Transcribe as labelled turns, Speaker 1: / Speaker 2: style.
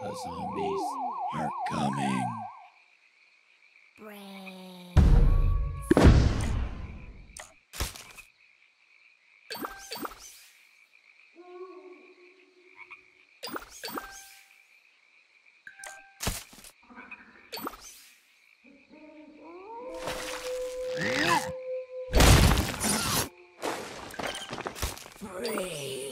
Speaker 1: The zombies are coming. Brain. Great.